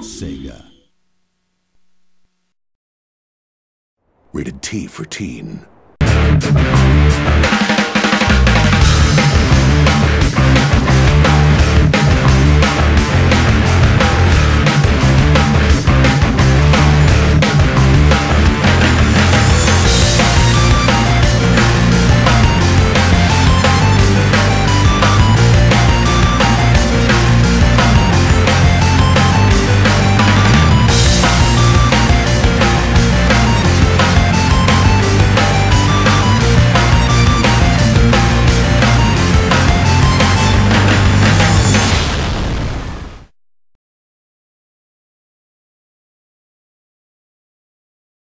Sega. Rated T for teen.